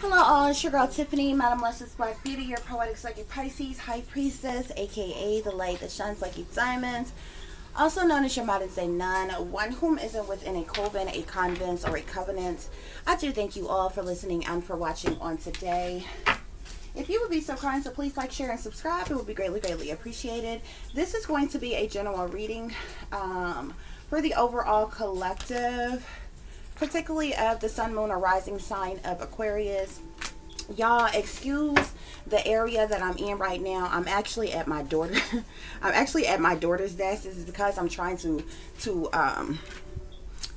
Hello all, it's your girl Tiffany, Madam Luscious Black Beauty, your poetic psychic Pisces, High Priestess, aka the light that shines like a diamond, also known as your modern day nun, one whom isn't within a coven, a convent, or a covenant. I do thank you all for listening and for watching on today. If you would be so kind, so please like, share, and subscribe. It would be greatly, greatly appreciated. This is going to be a general reading um, for the overall collective particularly of the sun, moon, or rising sign of Aquarius. Y'all, excuse the area that I'm in right now. I'm actually at my daughter. I'm actually at my daughter's desk. This is because I'm trying to to um,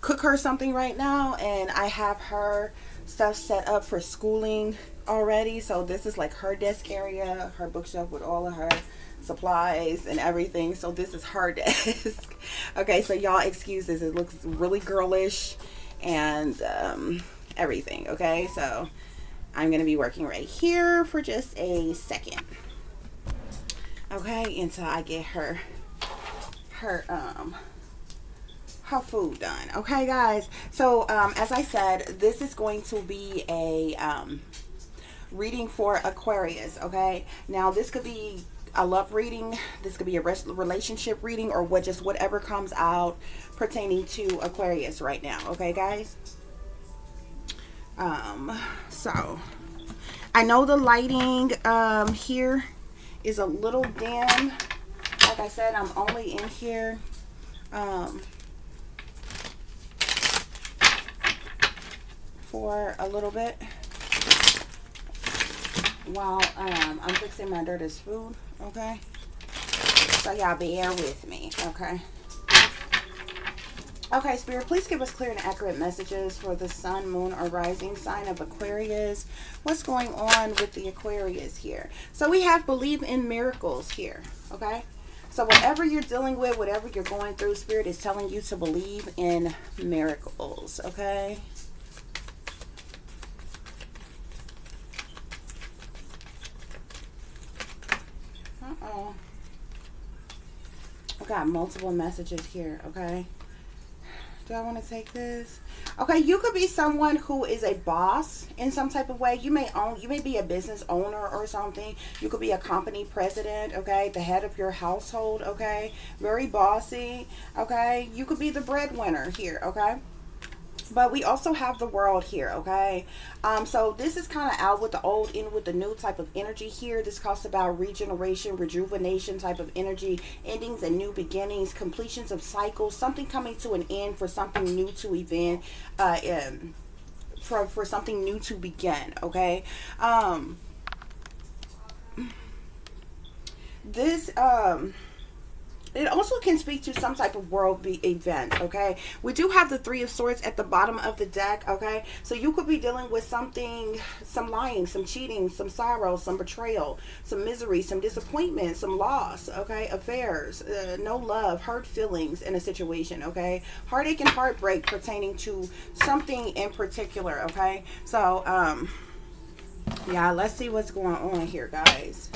cook her something right now, and I have her stuff set up for schooling already. So this is like her desk area, her bookshelf with all of her supplies and everything. So this is her desk. okay, so y'all excuse this. It looks really girlish and um, everything. Okay, so I'm going to be working right here for just a second. Okay, until I get her her um her food done. Okay, guys. So um, as I said, this is going to be a um, reading for Aquarius. Okay, now this could be a love reading this could be a relationship reading or what just whatever comes out pertaining to aquarius right now okay guys um so i know the lighting um here is a little dim like i said i'm only in here um for a little bit while um, I'm fixing my daughter's food, okay? So y'all bear with me, okay? Okay, Spirit, please give us clear and accurate messages for the sun, moon, or rising sign of Aquarius. What's going on with the Aquarius here? So we have believe in miracles here, okay? So whatever you're dealing with, whatever you're going through, Spirit is telling you to believe in miracles, okay? Uh-oh. I got multiple messages here, okay? Do I want to take this? Okay, you could be someone who is a boss in some type of way. You may own, you may be a business owner or something. You could be a company president, okay? The head of your household, okay? Very bossy, okay? You could be the breadwinner here, okay? But we also have the world here okay? Um so this is kind of out with the old in with the new type of energy here. This talks about regeneration rejuvenation type of energy endings and new beginnings completions of cycles something coming to an end for something new to event uh um, for for something new to begin okay? Um this um it also can speak to some type of world event, okay? We do have the Three of Swords at the bottom of the deck, okay? So you could be dealing with something, some lying, some cheating, some sorrow, some betrayal, some misery, some disappointment, some loss, okay? Affairs, uh, no love, hurt feelings in a situation, okay? Heartache and heartbreak pertaining to something in particular, okay? So, um, yeah, let's see what's going on here, guys.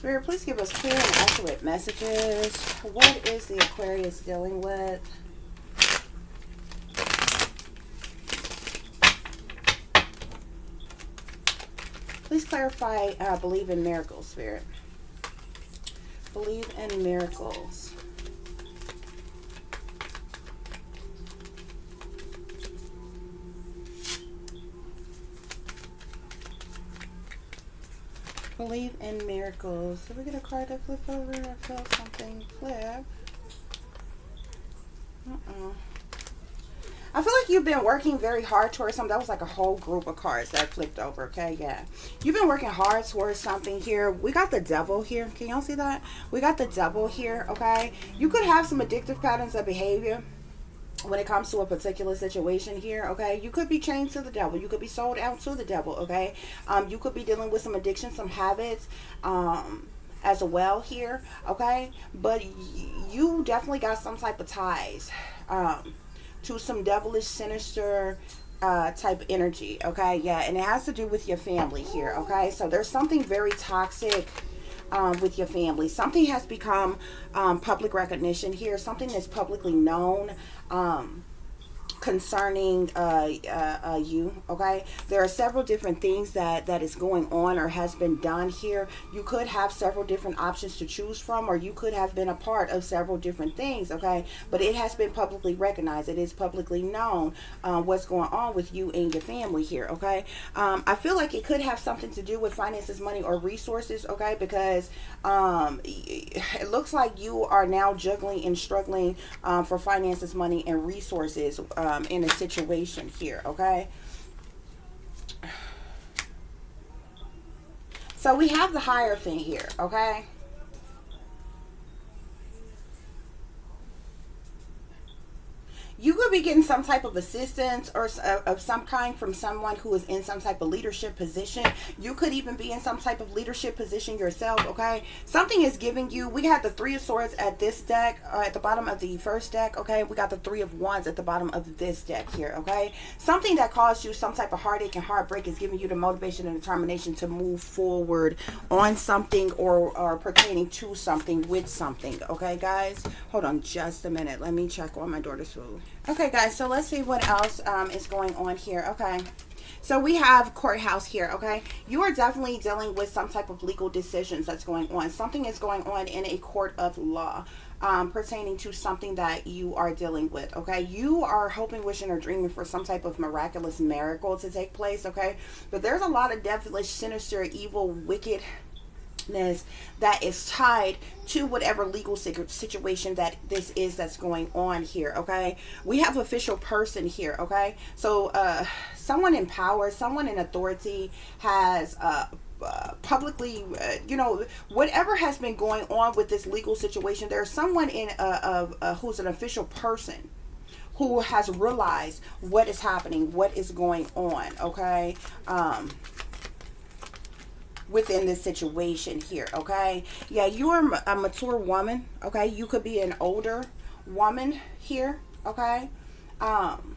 Spirit, please give us clear and accurate messages. What is the Aquarius dealing with? Please clarify, uh, believe in miracles, Spirit. Believe in miracles. Believe in miracles. Did we get a card that flip over? I felt something flip. Uh-uh. I feel like you've been working very hard towards something. That was like a whole group of cards that flipped over, okay? Yeah. You've been working hard towards something here. We got the devil here. Can y'all see that? We got the devil here, okay? You could have some addictive patterns of behavior when it comes to a particular situation here okay? You could be chained to the devil. You could be sold out to the devil okay? Um you could be dealing with some addiction some habits um as well here okay? But you definitely got some type of ties um to some devilish sinister uh, type energy okay? Yeah and it has to do with your family here okay? So there's something very toxic um, with your family. Something has become um, public recognition here. Something that's publicly known. Um, concerning uh, uh, uh, you okay? There are several different things that that is going on or has been done here. You could have several different options to choose from or you could have been a part of several different things okay? But it has been publicly recognized. It is publicly known uh, what's going on with you and your family here okay? Um, I feel like it could have something to do with finances money or resources okay? Because um, it looks like you are now juggling and struggling um, for finances money and resources um, in a situation here, okay? So we have the Hierophant here, okay? You could be getting some type of assistance or uh, of some kind from someone who is in some type of leadership position. You could even be in some type of leadership position yourself, okay? Something is giving you, we had the Three of Swords at this deck, uh, at the bottom of the first deck, okay? We got the Three of Wands at the bottom of this deck here, okay? Something that caused you some type of heartache and heartbreak is giving you the motivation and determination to move forward on something or, or pertaining to something with something, okay, guys? Hold on just a minute. Let me check on my daughter's food. Okay, guys, so let's see what else um, is going on here. Okay. So we have courthouse here, okay? You are definitely dealing with some type of legal decisions that's going on. Something is going on in a court of law um, pertaining to something that you are dealing with, okay? You are hoping, wishing, or dreaming for some type of miraculous miracle to take place, okay? But there's a lot of devilish, sinister, evil, wicked that is tied to whatever legal situation that this is that's going on here okay we have official person here okay so uh someone in power someone in authority has uh uh, publicly, uh, you know, whatever has been going on with this legal situation, there's someone in uh, uh, who's an official person who has realized what is happening, what is going on. Okay, um, within this situation here, okay? Yeah, you are a mature woman, okay? You could be an older woman here, okay? Um,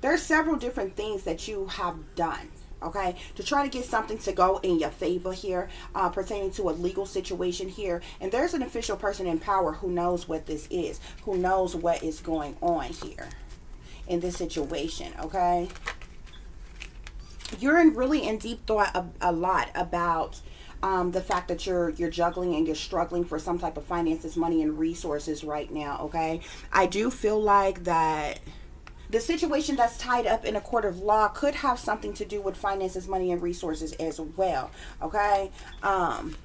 there's several different things that you have done okay to try to get something to go in your favor here uh, pertaining to a legal situation here and there's an official person in power who knows what this is who knows what is going on here in this situation okay you're in really in deep thought a, a lot about um, the fact that you're you're juggling and you're struggling for some type of finances, money, and resources right now. Okay, I do feel like that the situation that's tied up in a court of law could have something to do with finances, money, and resources as well. Okay, um,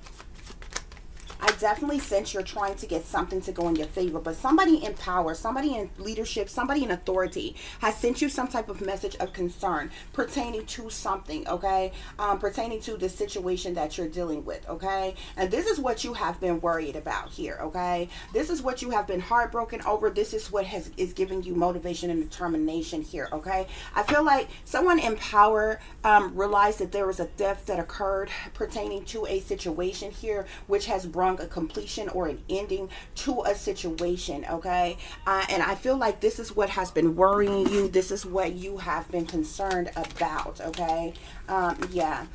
I definitely sense you're trying to get something to go in your favor, but somebody in power, somebody in leadership, somebody in authority has sent you some type of message of concern pertaining to something, okay? Um, pertaining to the situation that you're dealing with, okay? And this is what you have been worried about here, okay? This is what you have been heartbroken over. This is what has is giving you motivation and determination here, okay? I feel like someone in power um, realized that there was a death that occurred pertaining to a situation here, which has brought a completion or an ending to a situation, okay? Uh, and I feel like this is what has been worrying you. This is what you have been concerned about, okay? Um, yeah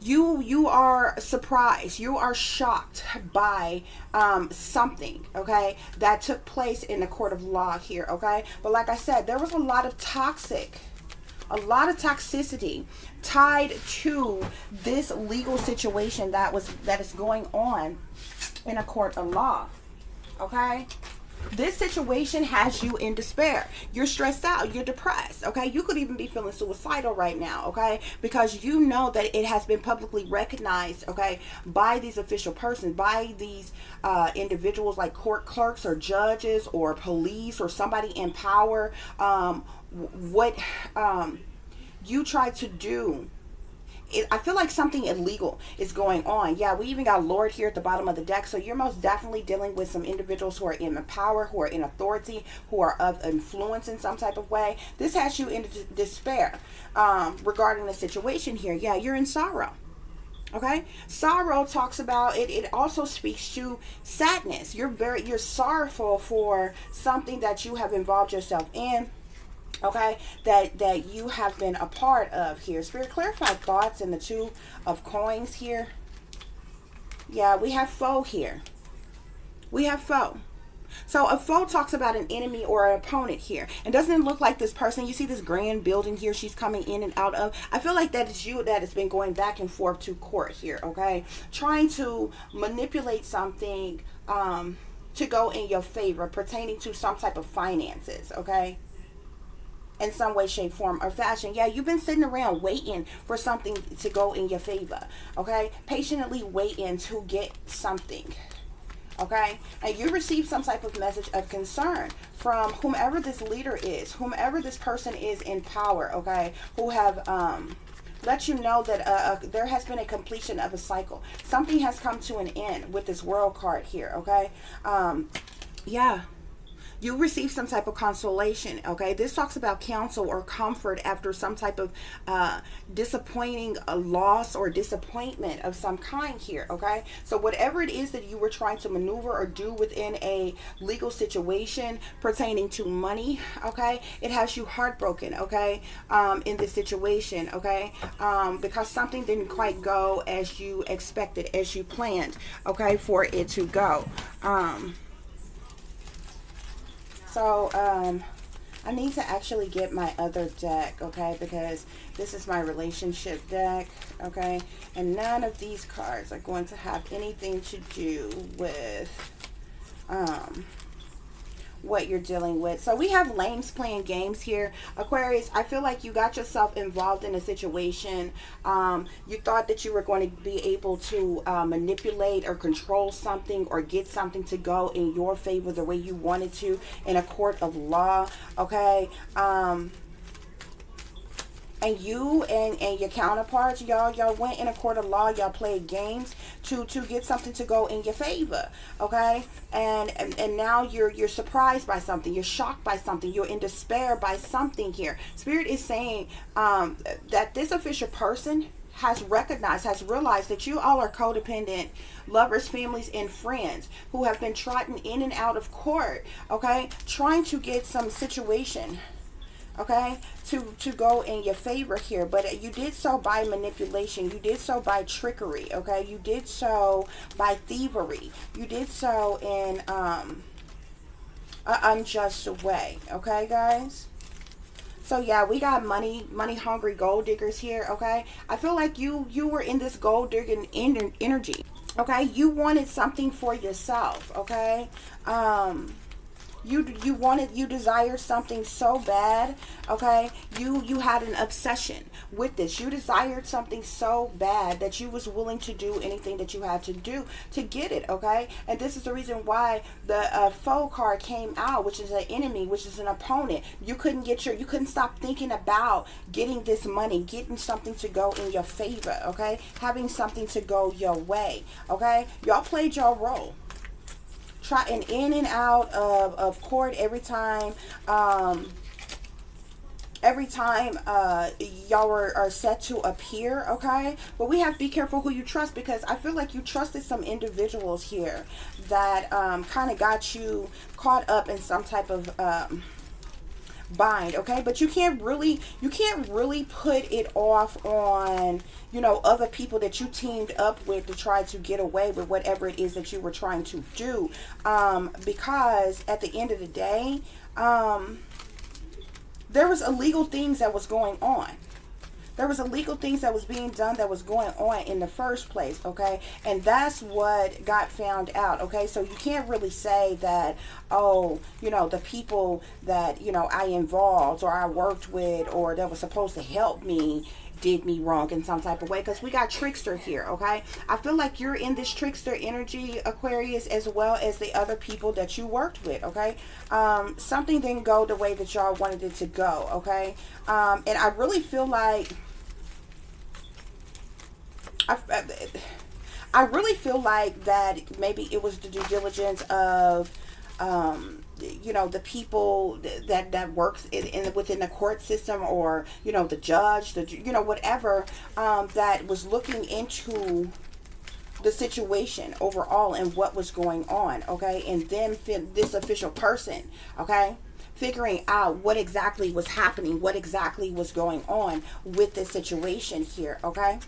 you you are surprised you are shocked by um, something okay that took place in the court of law here okay but like i said there was a lot of toxic a lot of toxicity tied to this legal situation that was that is going on in a court of law okay? This situation has you in despair. You're stressed out. You're depressed okay? You could even be feeling suicidal right now okay? Because you know that it has been publicly recognized okay by these official persons by these uh, individuals like court clerks or judges or police or somebody in power um, what um, you try to do it, I feel like something illegal is going on. Yeah, we even got Lord here at the bottom of the deck. So you're most definitely dealing with some individuals who are in power, who are in authority, who are of influence in some type of way. This has you in despair um, regarding the situation here. Yeah, you're in sorrow okay sorrow talks about it it also speaks to sadness you're very you're sorrowful for something that you have involved yourself in okay that that you have been a part of here spirit clarify thoughts in the two of coins here yeah we have foe here we have foe So a foe talks about an enemy or an opponent here. And doesn't it look like this person, you see this grand building here she's coming in and out of? I feel like that is you that has been going back and forth to court here, okay? Trying to manipulate something um, to go in your favor pertaining to some type of finances, okay? In some way, shape, form, or fashion. Yeah, you've been sitting around waiting for something to go in your favor. Okay? Patiently waiting to get something okay and you receive some type of message of concern from whomever this leader is whomever this person is in power okay who have um let you know that uh, uh, there has been a completion of a cycle something has come to an end with this world card here okay um yeah you receive some type of consolation okay? This talks about counsel or comfort after some type of uh, disappointing uh, loss or disappointment of some kind here okay? So whatever it is that you were trying to maneuver or do within a legal situation pertaining to money okay? It has you heartbroken okay? Um, in this situation okay? Um, because something didn't quite go as you expected as you planned okay for it to go. Um, so, um, I need to actually get my other deck, okay? Because this is my relationship deck, okay? And none of these cards are going to have anything to do with, um, what you're dealing with. So we have lames playing games here. Aquarius, I feel like you got yourself involved in a situation. Um, you thought that you were going to be able to uh, manipulate or control something or get something to go in your favor the way you wanted to in a court of law. Okay. Um, and you and, and your counterparts, y'all, y'all went in a court of law, y'all played games to to get something to go in your favor, okay? And, and and now you're you're surprised by something, you're shocked by something, you're in despair by something here. Spirit is saying um, that this official person has recognized, has realized that you all are codependent lovers, families, and friends who have been trotting in and out of court, okay, trying to get some situation okay to to go in your favor here. But you did so by manipulation. You did so by trickery okay? You did so by thievery. You did so in um an unjust way okay guys? So yeah we got money money hungry gold diggers here okay? I feel like you you were in this gold digging energy okay? You wanted something for yourself okay? Um you you wanted you desired something so bad okay? You you had an obsession with this. You desired something so bad that you was willing to do anything that you had to do to get it okay? And this is the reason why the uh, foe card came out which is an enemy which is an opponent. You couldn't get your you couldn't stop thinking about getting this money getting something to go in your favor okay? Having something to go your way okay? Y'all played your role trotting in and out of, of court every time um, every time uh, y'all are, are set to appear, okay? But we have to be careful who you trust because I feel like you trusted some individuals here that um, kind of got you caught up in some type of... Um, bind okay? But you can't really you can't really put it off on you know other people that you teamed up with to try to get away with whatever it is that you were trying to do. Um because at the end of the day um there was illegal things that was going on there was illegal things that was being done that was going on in the first place okay? And that's what got found out okay? So you can't really say that oh you know the people that you know i involved or i worked with or that was supposed to help me did me wrong in some type of way because we got trickster here okay? I feel like you're in this trickster energy aquarius as well as the other people that you worked with okay? Um something didn't go the way that y'all wanted it to go okay? Um and i really feel like I, I really feel like that maybe it was the due diligence of um, you know the people that that works in, in, within the court system or you know the judge the you know whatever um, that was looking into the situation overall and what was going on okay? And then this official person okay? Figuring out what exactly was happening what exactly was going on with this situation here okay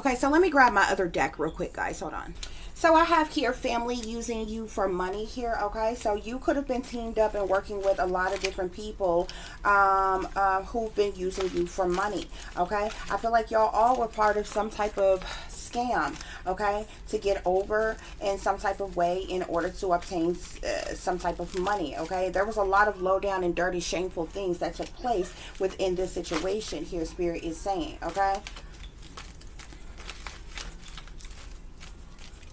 Okay, so let me grab my other deck real quick, guys. Hold on. So I have here family using you for money here, okay? So you could have been teamed up and working with a lot of different people um, uh, who've been using you for money, okay? I feel like y'all all were part of some type of scam, okay, to get over in some type of way in order to obtain uh, some type of money, okay? There was a lot of low down and dirty, shameful things that took place within this situation here, Spirit is saying, okay?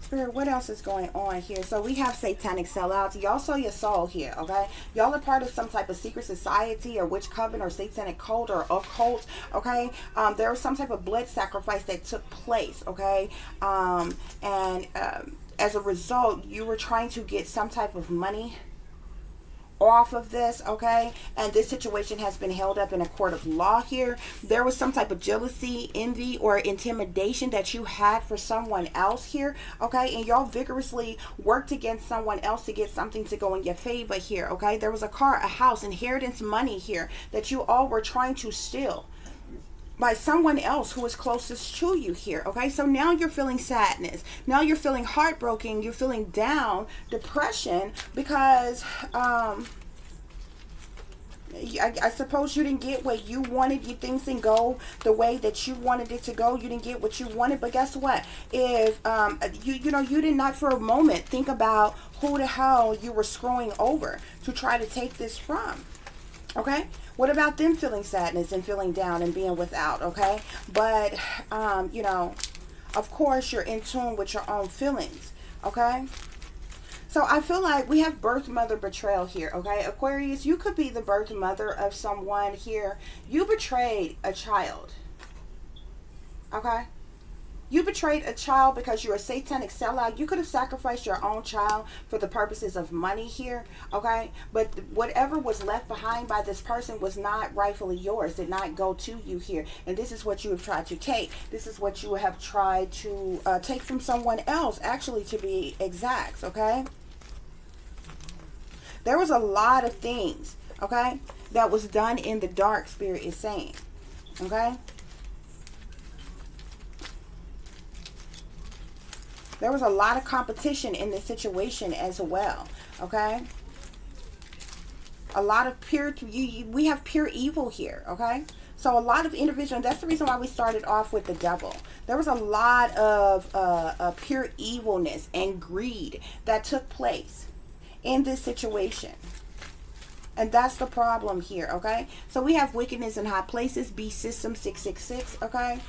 Spirit, what else is going on here? So we have satanic sellouts. Y'all saw your soul here, okay? Y'all are part of some type of secret society or witch coven or satanic cult or occult, okay? Um, there was some type of blood sacrifice that took place, okay? Um, and um, as a result, you were trying to get some type of money off of this okay? And this situation has been held up in a court of law here. There was some type of jealousy envy or intimidation that you had for someone else here okay? And y'all vigorously worked against someone else to get something to go in your favor here okay? There was a car a house inheritance money here that you all were trying to steal by someone else who is closest to you here okay? So now you're feeling sadness. Now you're feeling heartbroken. You're feeling down depression because um I, I, suppose you didn't get what you wanted. Your things didn't go the way that you wanted it to go. You didn't get what you wanted. But guess what? If um you you know you did not for a moment think about who the hell you were screwing over to try to take this from okay what about them feeling sadness and feeling down and being without okay but um you know of course you're in tune with your own feelings okay so I feel like we have birth mother betrayal here, okay? Aquarius, you could be the birth mother of someone here. You betrayed a child, okay? You betrayed a child because you're a satanic sellout. You could have sacrificed your own child for the purposes of money here, okay? But whatever was left behind by this person was not rightfully yours, did not go to you here. And this is what you have tried to take. This is what you have tried to uh, take from someone else, actually, to be exact, okay? There was a lot of things, okay, that was done in the dark, Spirit is saying, okay? There was a lot of competition in this situation as well. Okay. A lot of pure, you, you, we have pure evil here. Okay. So a lot of individual, that's the reason why we started off with the devil. There was a lot of uh, uh, pure evilness and greed that took place in this situation. And that's the problem here, okay? So we have wickedness in high places, B system 666, okay?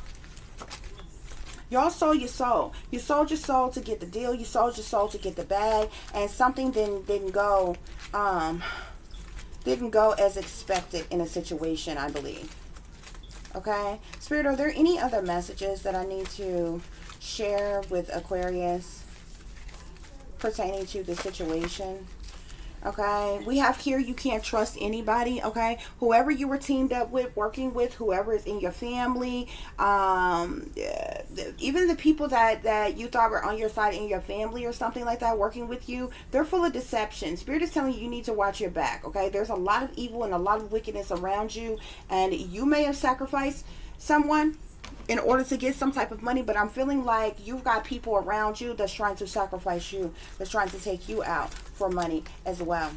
Y'all sold your soul. You sold your soul to get the deal. You sold your soul to get the bag. And something didn't, didn't go, um, didn't go as expected in a situation, I believe. Okay? Spirit, are there any other messages that I need to share with Aquarius pertaining to the situation? Okay? We have here you can't trust anybody okay? Whoever you were teamed up with working with whoever is in your family um even the people that that you thought were on your side in your family or something like that working with you they're full of deception. Spirit is telling you you need to watch your back okay? There's a lot of evil and a lot of wickedness around you and you may have sacrificed someone in order to get some type of money but i'm feeling like you've got people around you that's trying to sacrifice you that's trying to take you out for money as well.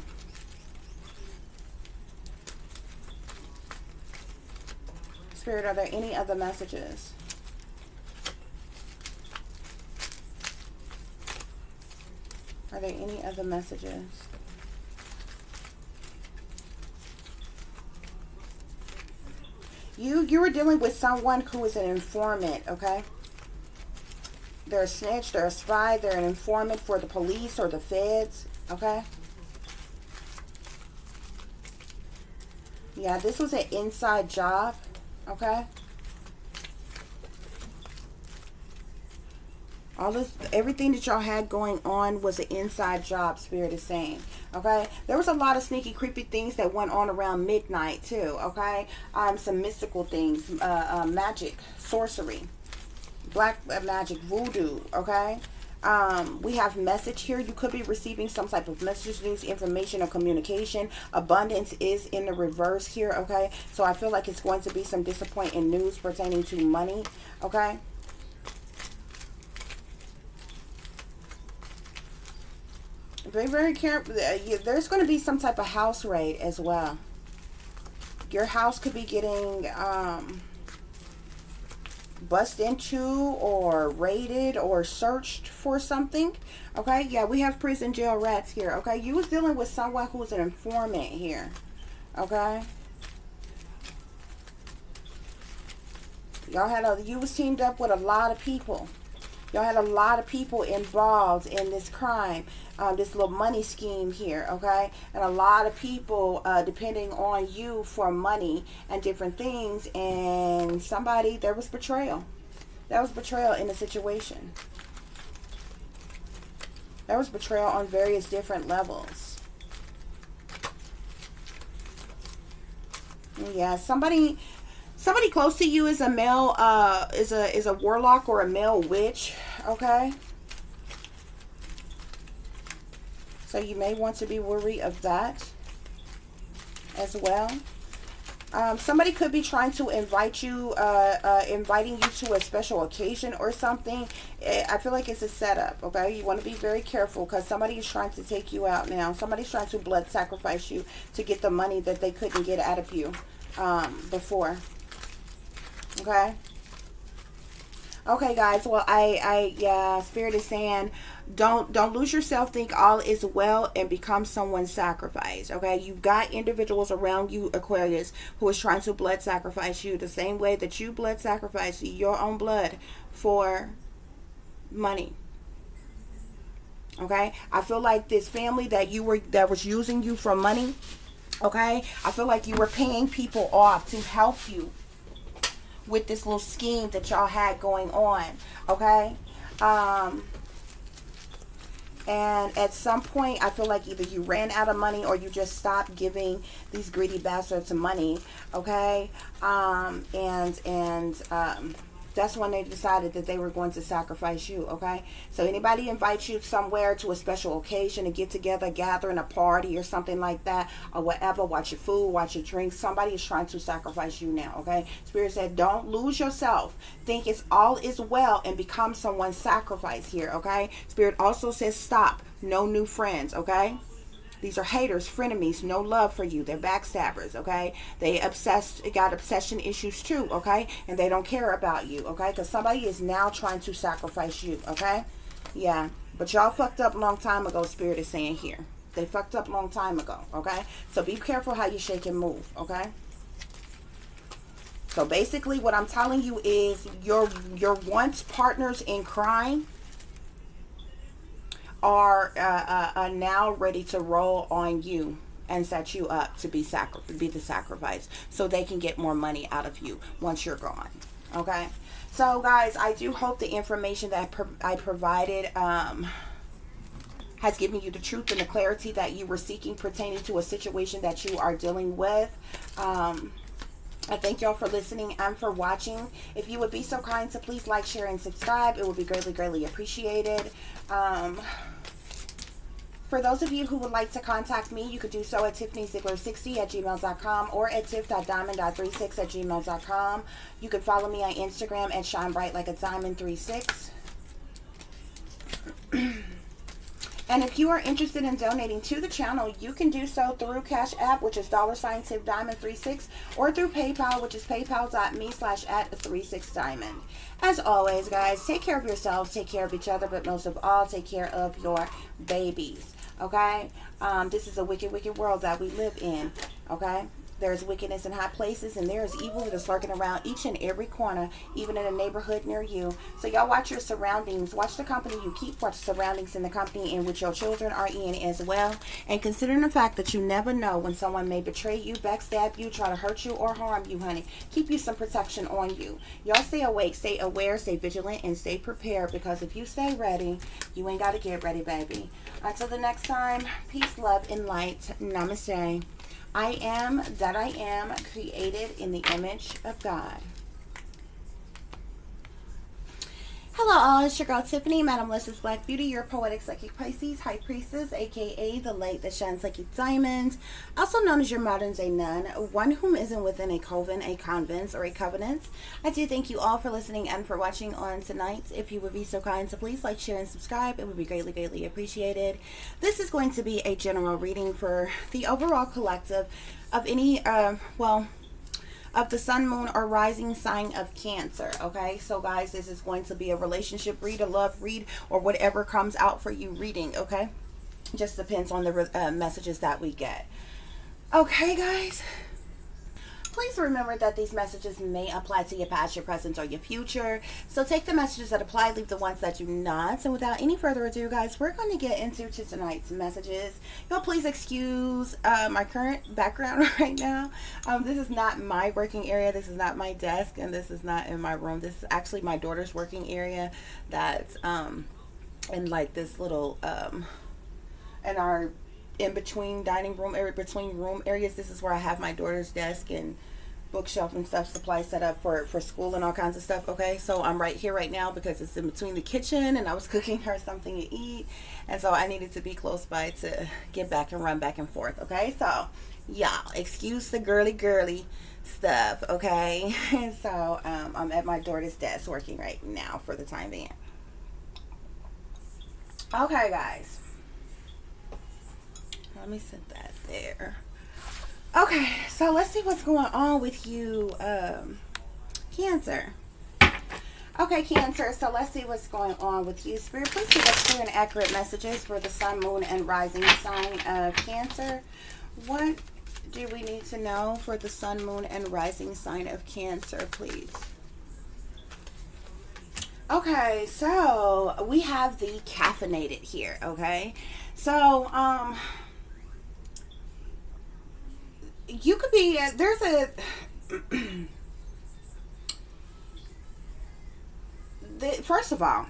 Spirit are there any other messages? Are there any other messages You you were dealing with someone who is an informant, okay? They're a snitch, they're a spy, they're an informant for the police or the feds, okay? Yeah, this was an inside job, okay? All this everything that y'all had going on was an inside job spirit is saying okay there was a lot of sneaky creepy things that went on around midnight too okay um some mystical things uh, uh magic sorcery black uh, magic voodoo okay um, we have message here. You could be receiving some type of message, news, information, or communication. Abundance is in the reverse here, okay? So I feel like it's going to be some disappointing news pertaining to money, okay? Very, very careful. Uh, there's going to be some type of house raid as well. Your house could be getting um, bust into or raided or searched for something. Okay, yeah, we have prison jail rats here. Okay, you was dealing with someone who was an informant here. Okay. Y'all had a, you was teamed up with a lot of people. Y'all had a lot of people involved in this crime, um, this little money scheme here, okay? And a lot of people uh, depending on you for money and different things. And somebody, there was betrayal. That was betrayal in the situation. There was betrayal on various different levels. Yeah, somebody somebody close to you is a male uh is a is a warlock or a male witch okay? So you may want to be wary of that as well. Um, somebody could be trying to invite you uh, uh, inviting you to a special occasion or something. Eh, I feel like it's a setup okay? You want to be very careful because somebody is trying to take you out now. Somebody's trying to blood sacrifice you to get the money that they couldn't get out of you um, before Okay. Okay, guys. Well, I, I, yeah, Spirit is saying, don't, don't lose yourself. Think all is well and become someone's sacrifice. Okay. You've got individuals around you, Aquarius, who is trying to blood sacrifice you the same way that you blood sacrifice your own blood for money. Okay. I feel like this family that you were, that was using you for money. Okay. I feel like you were paying people off to help you with this little scheme that y'all had going on. Okay? Um, and at some point, I feel like either you ran out of money or you just stopped giving these greedy bastards money. Okay? Um, and, and, um, that's when they decided that they were going to sacrifice you, okay? So anybody invites you somewhere to a special occasion, to get together, gathering a party or something like that, or whatever, watch your food, watch your drinks, somebody is trying to sacrifice you now, okay? Spirit said, don't lose yourself. Think it's all is well and become someone's sacrifice here, okay? Spirit also says, stop. No new friends, okay? These are haters, frenemies, no love for you. They're backstabbers, okay? They obsessed, got obsession issues too, okay? And they don't care about you, okay? Because somebody is now trying to sacrifice you, okay? Yeah, but y'all fucked up a long time ago, Spirit is saying here. They fucked up a long time ago, okay? So be careful how you shake and move, okay? So basically what I'm telling you is your your once partners in crime are uh, uh, now ready to roll on you and set you up to be sacri- be the sacrifice so they can get more money out of you once you're gone okay so guys i do hope the information that pro i provided um, has given you the truth and the clarity that you were seeking pertaining to a situation that you are dealing with um, I thank y'all for listening and for watching. If you would be so kind to please like, share, and subscribe, it would be greatly, greatly appreciated. Um, for those of you who would like to contact me, you could do so at tiffanyziegler60 at gmail.com or at tiff.diamond.36 at gmail.com. You can follow me on Instagram at shinebrightlikeadiamond36. And if you are interested in donating to the channel, you can do so through Cash App, which is dollar sign tiff diamond 36, or through PayPal, which is paypal.me slash at 36 diamond. As always, guys, take care of yourselves, take care of each other, but most of all, take care of your babies. Okay? Um, this is a wicked, wicked world that we live in. Okay? There's wickedness in high places, and there is evil that is lurking around each and every corner, even in a neighborhood near you. So y'all watch your surroundings. Watch the company you keep. Watch the surroundings in the company in which your children are in as well. And considering the fact that you never know when someone may betray you, backstab you, try to hurt you, or harm you, honey. Keep you some protection on you. Y'all stay awake, stay aware, stay vigilant, and stay prepared because if you stay ready, you ain't got to get ready, baby. Until the next time, peace, love, and light. Namaste. I am that I am created in the image of God. Hello all, it's your girl Tiffany, Madam Luscious Black Beauty, your poetic psychic Pisces, High Priestess, aka the light that shines like a diamond, also known as your modern day nun, one whom isn't within a coven, a convent, or a covenant. I do thank you all for listening and for watching on tonight. If you would be so kind to please like, share, and subscribe, it would be greatly, greatly appreciated. This is going to be a general reading for the overall collective of any, uh, well, of the sun, moon, or rising sign of Cancer. Okay, so guys, this is going to be a relationship read, a love read, or whatever comes out for you reading. Okay, just depends on the uh, messages that we get. Okay, guys. Please remember that these messages may apply to your past, your present, or your future. So take the messages that apply, leave the ones that do not. And without any further ado, guys, we're going to get into tonight's messages. Y'all, please excuse uh, my current background right now. Um, this is not my working area. This is not my desk, and this is not in my room. This is actually my daughter's working area. That's um, in like this little um, in our in between dining room area, between room areas. This is where I have my daughter's desk and bookshelf and stuff, supply set up for, for school and all kinds of stuff. Okay, so I'm right here right now because it's in between the kitchen and I was cooking her something to eat. And so I needed to be close by to get back and run back and forth. Okay, so y'all, excuse the girly girly stuff. Okay, and so um, I'm at my daughter's desk working right now for the time being. Okay, guys let me set that there. Okay, so let's see what's going on with you, um, Cancer. Okay, Cancer, so let's see what's going on with you. Spirit, please give us clear and accurate messages for the sun, moon, and rising sign of Cancer. What do we need to know for the sun, moon, and rising sign of Cancer, please? Okay, so we have the caffeinated here, okay? So, um, you could be uh, there's a the, first of all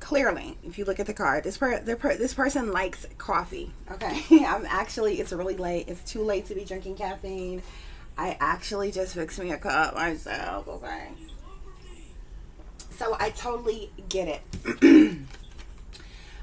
clearly if you look at the card this per, per this person likes coffee okay? I'm actually it's really late it's too late to be drinking caffeine. I actually just fixed me a cup myself okay? So i totally get it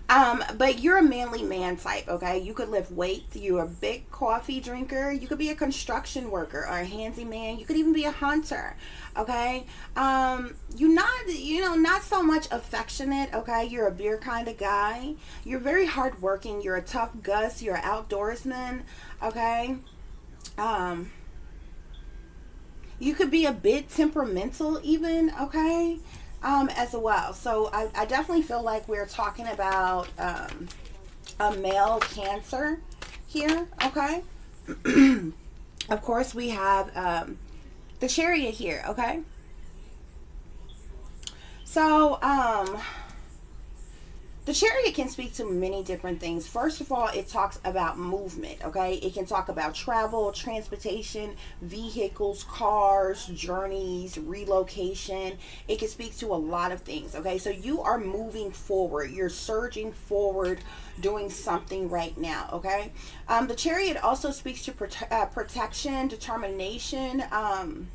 Um, but you're a manly man type, okay? You could lift weights. You're a big coffee drinker. You could be a construction worker or a handyman. You could even be a hunter, okay? Um, you're not, you know, not so much affectionate, okay? You're a beer kind of guy. You're very hardworking. You're a tough Gus. You're an outdoorsman, okay? Um, you could be a bit temperamental even, okay? Um, as well. So I, I, definitely feel like we're talking about um, a male cancer here, okay? of course, we have um, the chariot here, okay? So, um, the chariot can speak to many different things. First of all, it talks about movement, okay? It can talk about travel, transportation, vehicles, cars, journeys, relocation. It can speak to a lot of things, okay? So you are moving forward. You're surging forward, doing something right now, okay? Um, the chariot also speaks to prote uh, protection, determination, um,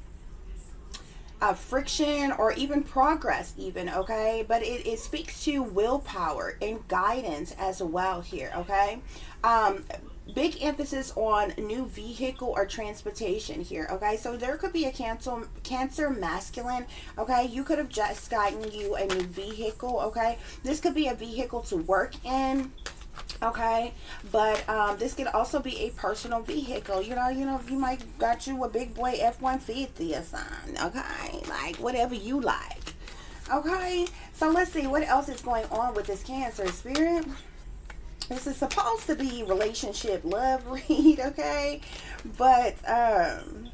uh, friction or even progress even okay? But it, it speaks to willpower and guidance as well here okay? Um, big emphasis on new vehicle or transportation here okay? So there could be a cancer cancer masculine okay? You could have just gotten you a new vehicle okay? This could be a vehicle to work in okay? But um, this could also be a personal vehicle. You know you know you might got you a big boy f-150 or something. Okay? Like whatever you like. Okay? So let's see what else is going on with this cancer spirit. This is supposed to be relationship love read okay? But um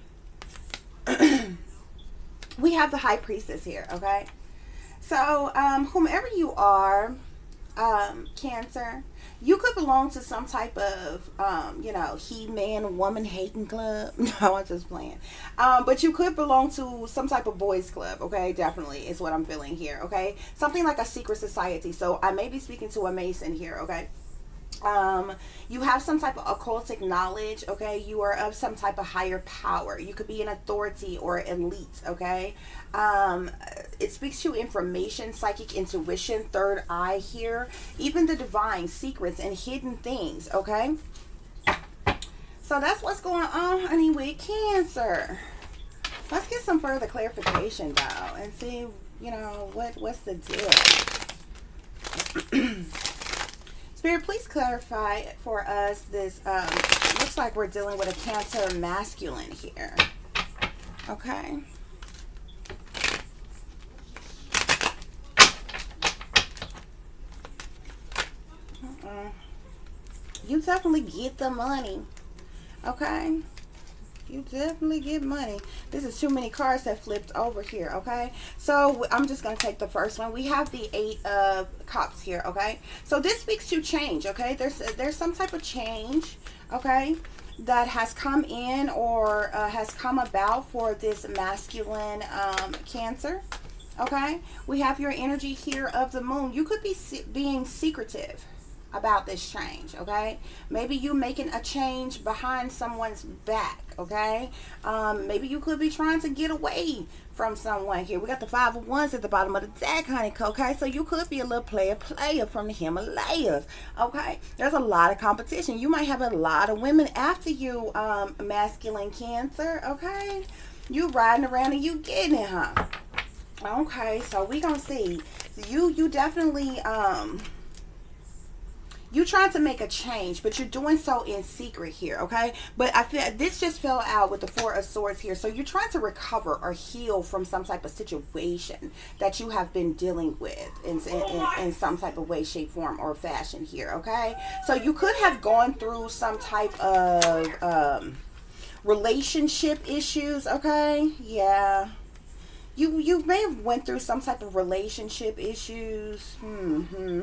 we have the high priestess here okay? So um whomever you are um cancer you could belong to some type of, um, you know, he man woman hating club. No, I'm just playing. Um, but you could belong to some type of boys club. Okay, definitely is what I'm feeling here. Okay, something like a secret society. So I may be speaking to a Mason here. Okay. um you have some type of occultic knowledge okay you are of some type of higher power you could be an authority or elite okay um it speaks to information psychic intuition third eye here even the divine secrets and hidden things okay so that's what's going on honey with cancer let's get some further clarification though and see you know what what's the deal Spirit, please clarify for us this. Um, looks like we're dealing with a Cancer masculine here. Okay. You definitely get the money. Okay? You definitely get money. This is too many cards that flipped over here okay? So i'm just going to take the first one. We have the eight of cups here okay? So this speaks to change okay? There's there's some type of change okay that has come in or uh, has come about for this masculine um, cancer okay? We have your energy here of the moon. You could be being secretive about this change okay? Maybe you making a change behind someone's back okay? Um maybe you could be trying to get away from someone here. We got the five of wands at the bottom of the deck honey okay? So you could be a little player player from the himalayas okay? There's a lot of competition. You might have a lot of women after you um masculine cancer okay? You riding around and you getting it huh? Okay so we gonna see. You you definitely um you trying to make a change but you're doing so in secret here okay? But i feel this just fell out with the four of swords here. So you're trying to recover or heal from some type of situation that you have been dealing with in, in, in some type of way shape form or fashion here okay? So you could have gone through some type of um relationship issues okay? Yeah. You you may have went through some type of relationship issues. Hmm, hmm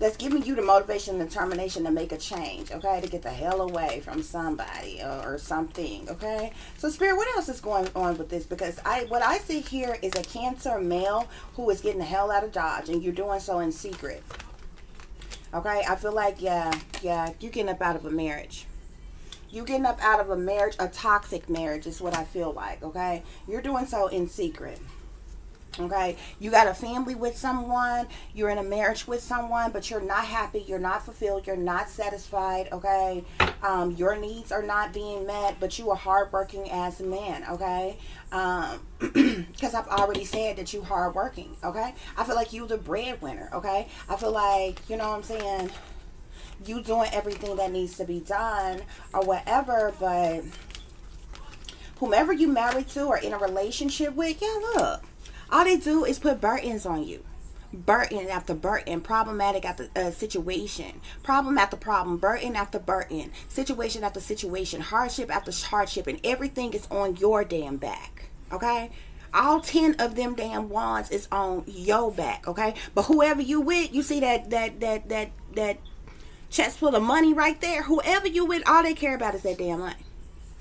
that's giving you the motivation and determination to make a change, okay? To get the hell away from somebody or, or, something, okay? So spirit, what else is going on with this? Because I what I see here is a cancer male who is getting the hell out of Dodge and you're doing so in secret. Okay, I feel like, yeah, yeah, you're getting up out of a marriage. You're getting up out of a marriage, a toxic marriage is what I feel like, okay? You're doing so in secret okay? You got a family with someone you're in a marriage with someone but you're not happy you're not fulfilled you're not satisfied okay? Um, your needs are not being met but you are hardworking as a man okay? Um because i've already said that you hardworking okay? I feel like you the breadwinner okay? I feel like you know what i'm saying? You doing everything that needs to be done or whatever but whomever you married to or in a relationship with yeah look all they do is put burdens on you. Burden after burden, problematic after uh, situation, problem after problem, burden after burden, situation after situation, hardship after hardship, and everything is on your damn back. Okay? all 10 of them damn wands is on your back okay but whoever you with you see that that that that that chest full of money right there whoever you with all they care about is that damn money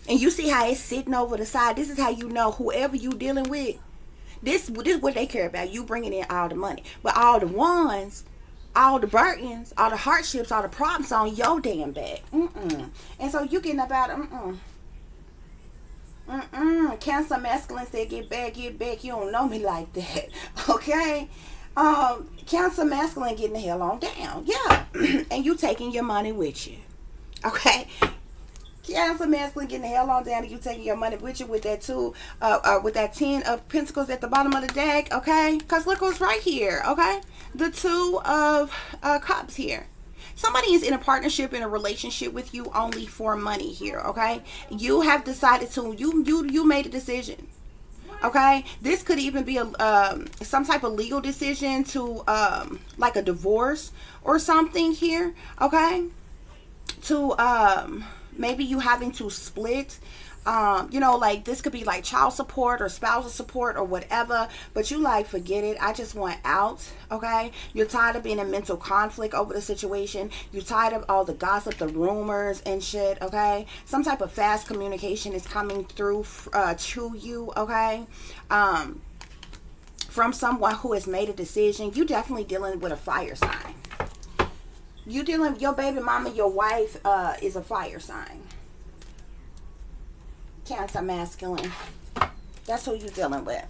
and you see how it's sitting over the side this is how you know whoever you dealing with this, this is what they care about. You bringing in all the money. But all the ones, all the burdens, all the hardships, all the problems on your damn back. Mm-mm. And so you getting about, mm-mm. Mm-mm. Cancer masculine said, get back, get back. You don't know me like that. Okay? Um, Cancer masculine getting the hell on down. Yeah. and you taking your money with you. Okay? Cancer masculine getting the hell on down and you taking your money with you with that two, uh, uh, with that 10 of pentacles at the bottom of the deck, okay? Because look what's right here, okay? The two of uh, cups here. Somebody is in a partnership, in a relationship with you only for money here, okay? You have decided to, you, you, you made a decision okay this could even be a um, some type of legal decision to um, like a divorce or something here okay to um maybe you having to split um, you know, like this could be like child support or spousal support or whatever, but you like forget it. I just want out. Okay, you're tired of being in mental conflict over the situation. You're tired of all the gossip, the rumors and shit. Okay, some type of fast communication is coming through uh, to you. Okay, um, from someone who has made a decision. You definitely dealing with a fire sign You dealing with your baby mama, your wife uh, is a fire sign. Cancer masculine. That's who you dealing with.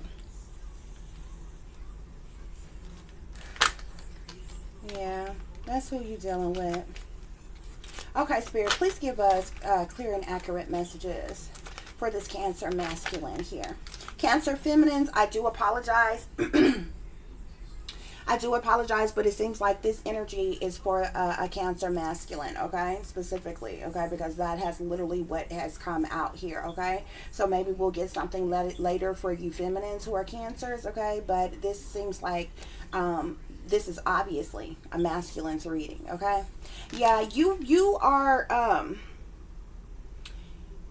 Yeah, that's who you dealing with. Okay, Spirit, please give us uh, clear and accurate messages for this Cancer masculine here. Cancer feminines, I do apologize. I do apologize, but it seems like this energy is for a, a, Cancer masculine, okay? Specifically, okay? Because that has literally what has come out here, okay? So maybe we'll get something later for you feminines who are Cancers, okay? But this seems like um, this is obviously a masculine's reading, okay? Yeah, you you are um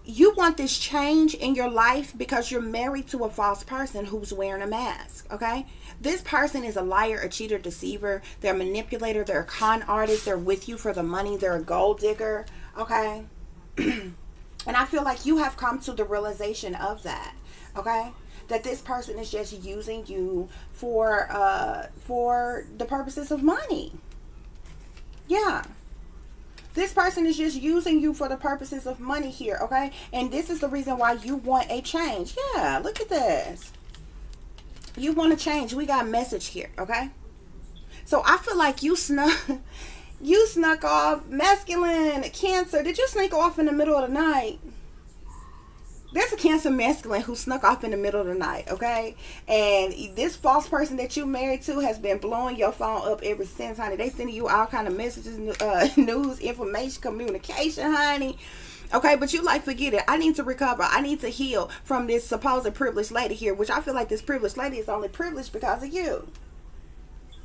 you want this change in your life because you're married to a false person who's wearing a mask, okay? This person is a liar, a cheater, deceiver. They're a manipulator, they're a con artist, they're with you for the money, they're a gold digger, okay? and I feel like you have come to the realization of that, okay? that this person is just using you for uh for the purposes of money. Yeah. This person is just using you for the purposes of money here, okay? And this is the reason why you want a change. Yeah, look at this. You want to change. We got a message here, okay? So I feel like you snuck you snuck off masculine cancer. Did you sneak off in the middle of the night? there's a cancer masculine who snuck off in the middle of the night okay and this false person that you married to has been blowing your phone up ever since honey they sending you all kind of messages uh, news information communication honey okay but you like forget it. I need to recover. I need to heal from this supposed privileged lady here which i feel like this privileged lady is only privileged because of you.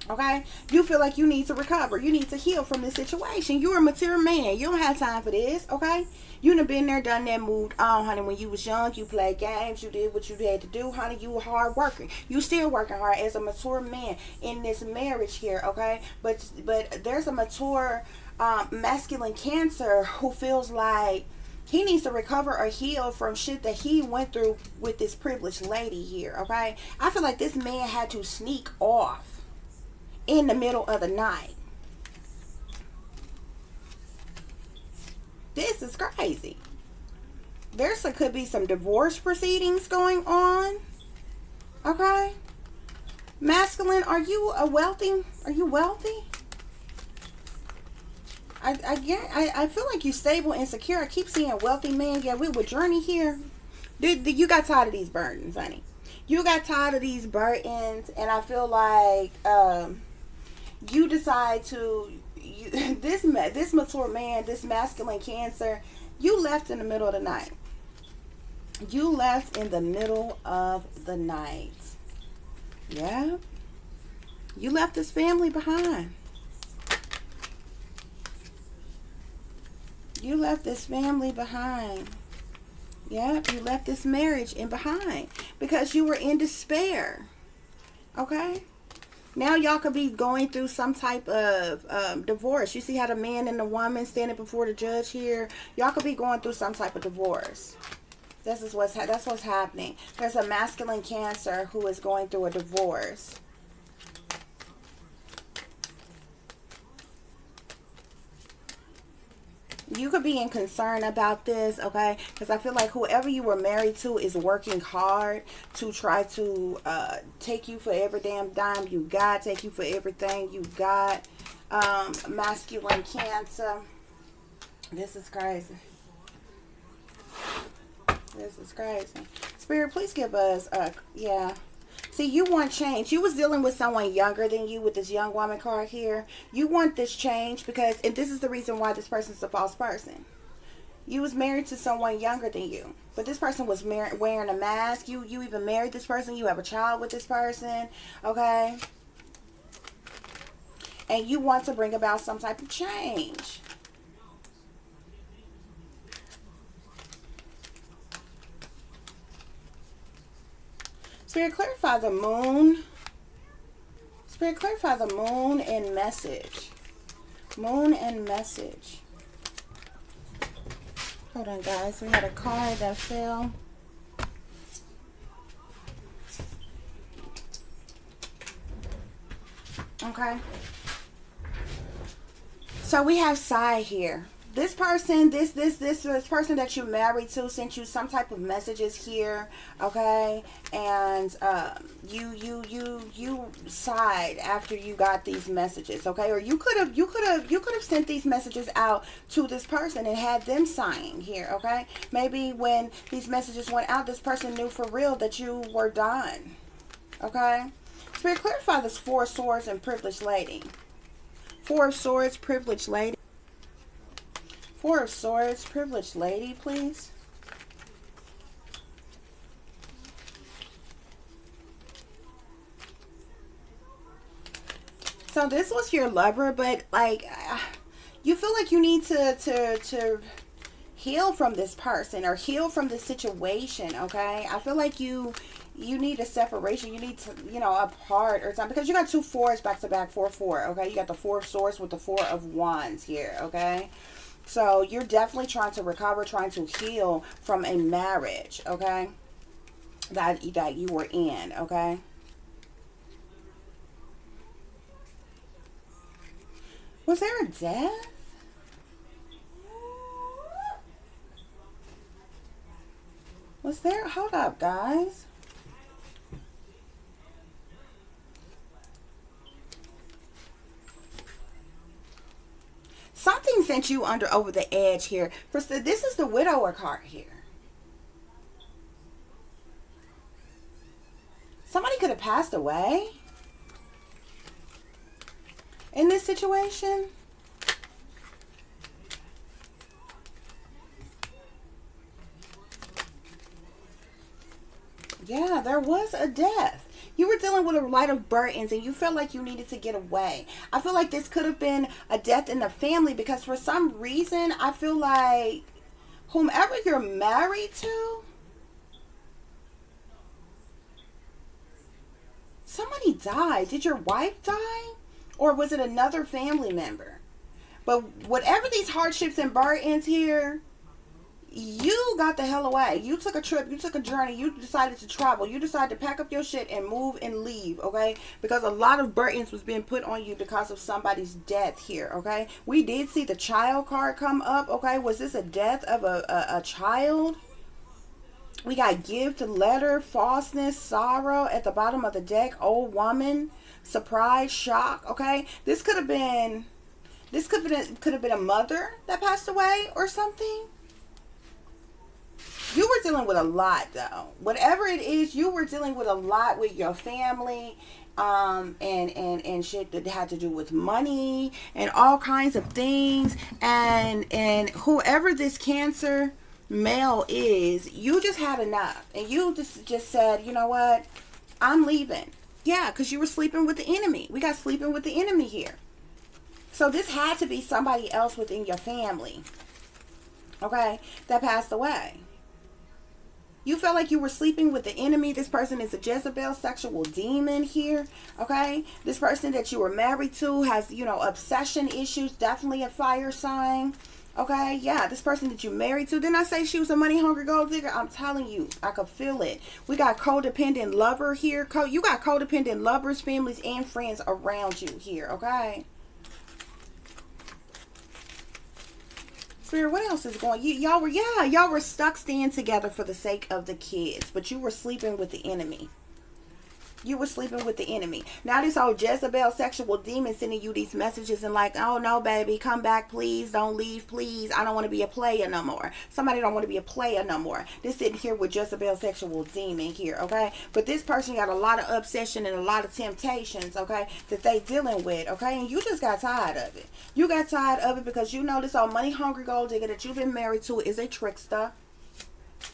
Okay? You feel like you need to recover. You need to heal from this situation. You're a mature man. You don't have time for this okay? You done been there done that moved on honey. When you was young you played games. You did what you had to do honey. You were hard working. You still working hard as a mature man in this marriage here okay? But but there's a mature um, masculine cancer who feels like he needs to recover or heal from shit that he went through with this privileged lady here okay i feel like this man had to sneak off in the middle of the night. This is crazy. There's a could be some divorce proceedings going on. Okay. Masculine, are you a wealthy? Are you wealthy? I I get I, I feel like you're stable and secure. I keep seeing wealthy man. Yeah, we would journey here. Dude, you got tired of these burdens, honey. You got tired of these burdens, and I feel like um you decide to you, this this mature man, this masculine cancer, you left in the middle of the night. You left in the middle of the night. Yeah. You left this family behind. You left this family behind. Yeah, you left this marriage in behind because you were in despair. Okay? now y'all could be going through some type of um, divorce. You see how the man and the woman standing before the judge here? Y'all could be going through some type of divorce. This is what's that's what's happening. There's a masculine cancer who is going through a divorce. You could be in concern about this, okay? Because I feel like whoever you were married to is working hard to try to uh, take you for every damn dime you got, take you for everything you got. Um, masculine cancer. This is crazy. This is crazy. Spirit, please give us, uh, yeah, See, you want change. You was dealing with someone younger than you with this young woman card here. You want this change because, and this is the reason why this person's a false person. You was married to someone younger than you, but this person was wearing a mask. You you even married this person. You have a child with this person, okay? And you want to bring about some type of change. Spirit, clarify the moon. Spirit, clarify the moon and message. Moon and message. Hold on, guys. We had a card that fell. Okay. So we have side here this person, this this this this person that you're married to sent you some type of messages here, okay? And uh, you you you you sighed after you got these messages, okay? Or you could have you could have you could have sent these messages out to this person and had them sign here, okay? Maybe when these messages went out, this person knew for real that you were done, okay? Spirit, clarify this Four Swords and Privileged Lady. Four of Swords, Privileged Lady. Four of Swords, privileged lady, please. So this was your lover, but like, you feel like you need to, to, to heal from this person or heal from this situation, okay? I feel like you, you need a separation. You need to, you know, apart or something. Because you got two fours back to back, four, four, okay? You got the four of swords with the four of wands here, okay? So you're definitely trying to recover, trying to heal from a marriage, okay? That, that you were in, okay? Was there a death? Was there? Hold up, guys. Something sent you under over the edge here. First, this is the widower card here. Somebody could have passed away in this situation. Yeah, there was a death you were dealing with a lot of burdens and you felt like you needed to get away. I feel like this could have been a death in the family because for some reason I feel like whomever you're married to, somebody died. Did your wife die? Or was it another family member? But whatever these hardships and burdens here, you got the hell away. You took a trip, you took a journey, you decided to travel, you decided to pack up your shit and move and leave, okay? Because a lot of burdens was being put on you because of somebody's death here, okay? We did see the child card come up, okay? Was this a death of a, a, a child? We got gift, letter, falseness, sorrow at the bottom of the deck, old woman, surprise, shock, okay? This could have been, this could have been, could have been a mother that passed away or something you were dealing with a lot though. Whatever it is you were dealing with a lot with your family um and and and shit that had to do with money and all kinds of things. And and whoever this cancer male is you just had enough. And you just just said you know what? I'm leaving. Yeah because you were sleeping with the enemy. We got sleeping with the enemy here. So this had to be somebody else within your family okay that passed away you felt like you were sleeping with the enemy. This person is a Jezebel sexual demon here. Okay. This person that you were married to has, you know, obsession issues. Definitely a fire sign. Okay, yeah, this person that you married to, didn't I say she was a money hungry gold digger? I'm telling you, I could feel it. We got codependent lover here. Co you got codependent lovers, families, and friends around you here, okay? Spirit, what else is going? Y'all were, yeah, y'all were stuck staying together for the sake of the kids, but you were sleeping with the enemy. You were sleeping with the enemy. Now this old Jezebel sexual demon sending you these messages and like, oh no, baby, come back, please. Don't leave, please. I don't want to be a player no more. Somebody don't want to be a player no more. This sitting here with Jezebel sexual demon here, okay? But this person got a lot of obsession and a lot of temptations, okay, that they dealing with, okay? And you just got tired of it. You got tired of it because you know this old money hungry gold digger that you've been married to is a trickster.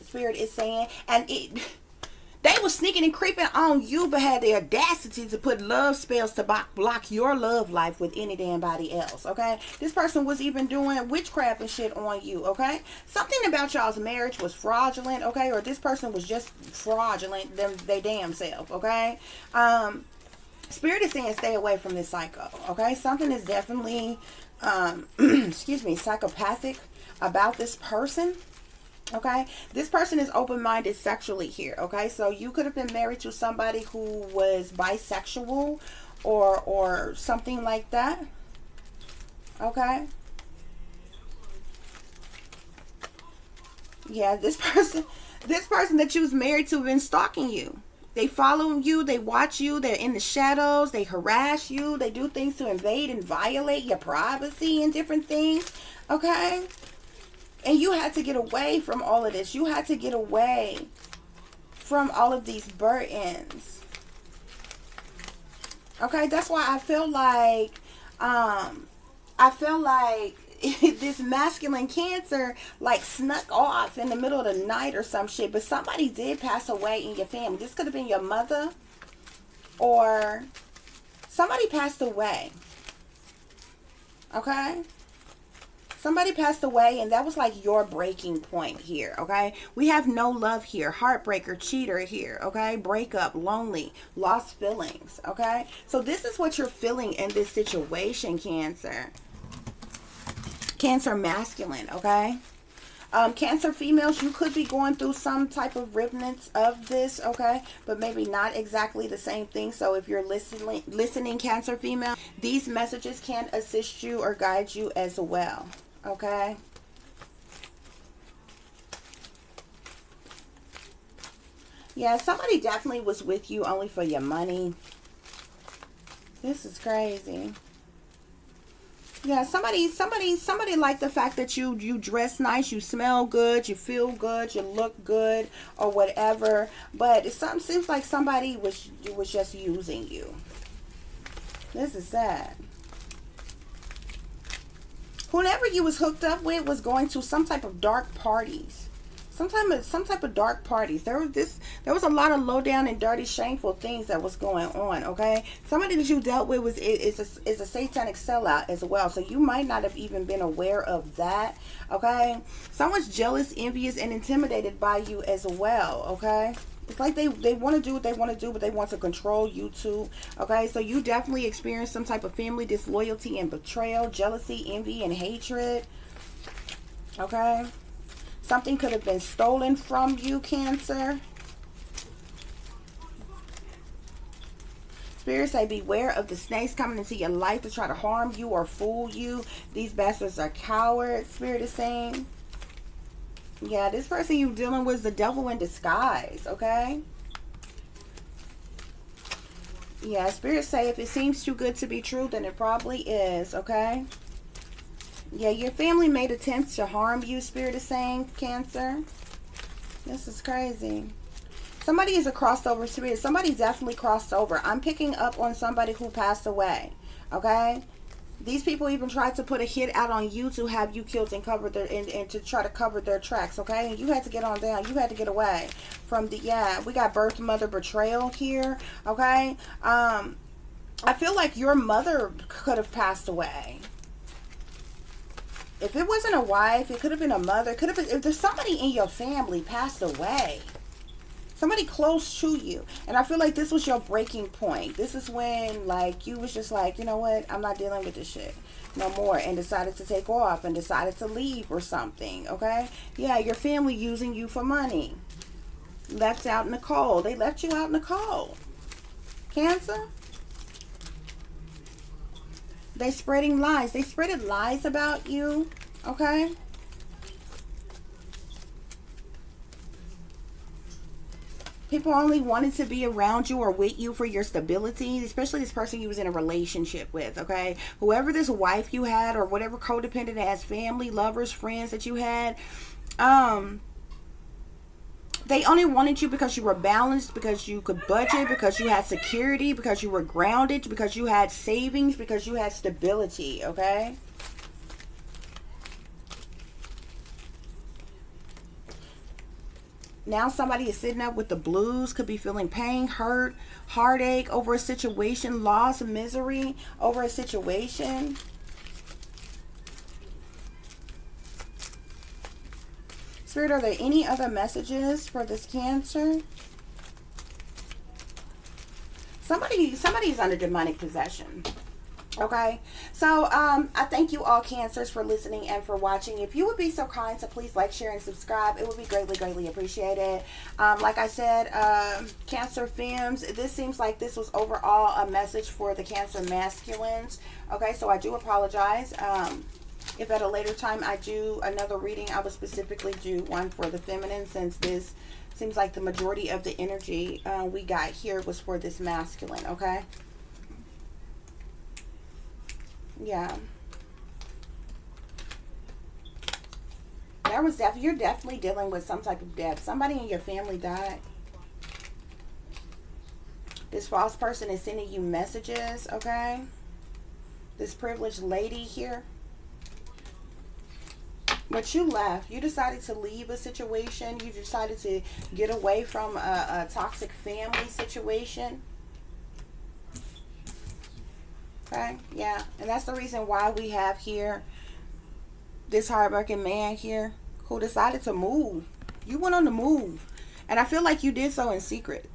Spirit is saying, and it they were sneaking and creeping on you, but had the audacity to put love spells to block, your love life with any damn body else, okay? This person was even doing witchcraft and shit on you, okay? Something about y'all's marriage was fraudulent, okay? Or this person was just fraudulent them they damn self, okay? Um, Spirit is saying stay away from this psycho, okay? Something is definitely, um, excuse me, psychopathic about this person okay this person is open-minded sexually here okay so you could have been married to somebody who was bisexual or or something like that Okay? Yeah, this person, this person that you was married to been stalking you. They follow you, they watch you, they're in the shadows, they harass you, they do things to invade and violate your privacy and different things. Okay? And you had to get away from all of this. You had to get away from all of these burdens. Okay, that's why I feel like um I feel like this masculine cancer like snuck off in the middle of the night or some shit. But somebody did pass away in your family. This could have been your mother or somebody passed away. Okay? Somebody passed away and that was like your breaking point here, okay? We have no love here. Heartbreaker, cheater here, okay? Breakup, lonely, lost feelings, okay? So this is what you're feeling in this situation, Cancer. Cancer masculine, okay? Um, cancer females, you could be going through some type of remnants of this, okay? But maybe not exactly the same thing. So if you're listening, listening, Cancer female, these messages can assist you or guide you as well, okay? Yeah, somebody definitely was with you only for your money. This is crazy. Yeah, somebody, somebody, somebody like the fact that you you dress nice, you smell good, you feel good, you look good, or whatever. But it some seems like somebody was was just using you. This is sad. Whoever you was hooked up with was going to some type of dark parties some type of some type of dark parties. There was this there was a lot of low down and dirty, shameful things that was going on. Okay, somebody that you dealt with was is a, is a satanic sellout as well. So you might not have even been aware of that. Okay, someone's jealous, envious, and intimidated by you as well. Okay. It's like they, they want to do what they want to do, but they want to control you too. Okay, so you definitely experience some type of family disloyalty and betrayal, jealousy, envy, and hatred. Okay. Something could have been stolen from you, Cancer. Spirit say beware of the snakes coming into your life to try to harm you or fool you. These bastards are cowards, Spirit is saying. Yeah, this person you're dealing with is the devil in disguise, okay? Yeah, Spirit say if it seems too good to be true, then it probably is, okay? Yeah, your family made attempts to harm you, Spirit is saying, Cancer. This is crazy. Somebody is a crossover spirit. Somebody definitely crossed over. I'm picking up on somebody who passed away. Okay? These people even tried to put a hit out on you to have you killed and covered their and, and to try to cover their tracks, okay? And you had to get on down. You had to get away from the yeah, we got birth mother betrayal here, okay? Um I feel like your mother could have passed away if it wasn't a wife, it could have been a mother. It Could have been if there's somebody in your family passed away, somebody close to you. And I feel like this was your breaking point. This is when like you was just like, you know what, I'm not dealing with this shit no more, and decided to take off and decided to leave or something. Okay, yeah, your family using you for money. Left out in the cold. They left you out in the cold. Cancer. They spreading lies. They spreaded lies about you. Okay? People only wanted to be around you or with you for your stability, especially this person you was in a relationship with, okay? Whoever this wife you had or whatever codependent as family, lovers, friends that you had, um, they only wanted you because you were balanced, because you could budget, because you had security, because you were grounded, because you had savings, because you had stability, okay? Now somebody is sitting up with the blues, could be feeling pain, hurt, heartache over a situation, loss, misery over a situation. Spirit, are there any other messages for this Cancer? Somebody, somebody is under demonic possession. Okay, so um, I thank you all cancers for listening and for watching. If you would be so kind to please like, share, and subscribe, it would be greatly, greatly appreciated. Um, like I said, um, Cancer Femmes, this seems like this was overall a message for the Cancer masculines. Okay, so I do apologize. Um, if at a later time I do another reading, I would specifically do one for the feminine since this seems like the majority of the energy uh, we got here was for this masculine, okay? Yeah. That was definitely, you're definitely dealing with some type of death. Somebody in your family died. This false person is sending you messages, okay? This privileged lady here. But you left. You decided to leave a situation. You decided to get away from a, a toxic family situation. Okay, yeah. And that's the reason why we have here this hardworking man here who decided to move. You went on the move. And I feel like you did so in secret.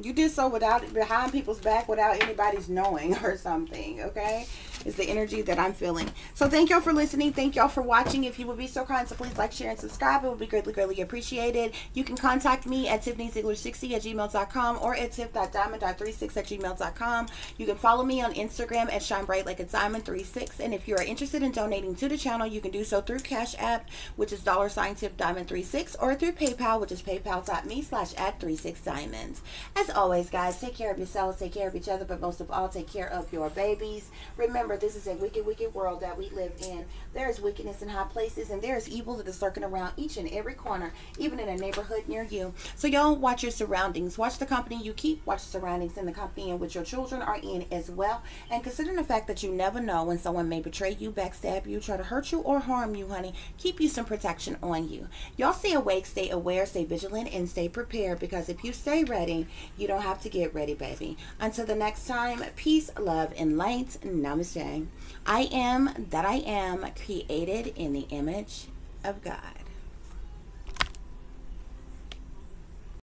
You did so without behind people's back without anybody's knowing or something, okay? Is the energy that I'm feeling. So thank y'all for listening. Thank y'all for watching. If you would be so kind, so please like, share, and subscribe. It would be greatly, greatly appreciated. You can contact me at tiffanyziegler60 at gmail.com or at tiff.diamond.36 at gmail.com. You can follow me on Instagram at shine bright like a diamond36. And if you are interested in donating to the channel, you can do so through Cash App, which is dollar sign tiff diamond36, or through PayPal, which is paypal.me slash at 36 diamonds. As always, guys, take care of yourselves, take care of each other, but most of all, take care of your babies. Remember, this is a wicked, wicked world that we live in. There is wickedness in high places, and there is evil that is lurking around each and every corner, even in a neighborhood near you. So, y'all, watch your surroundings. Watch the company you keep. Watch the surroundings in the company in which your children are in as well. And considering the fact that you never know when someone may betray you, backstab you, try to hurt you, or harm you, honey, keep you some protection on you. Y'all stay awake, stay aware, stay vigilant, and stay prepared because if you stay ready, you don't have to get ready, baby. Until the next time, peace, love, and light. Namaste. I am that I am created in the image of God.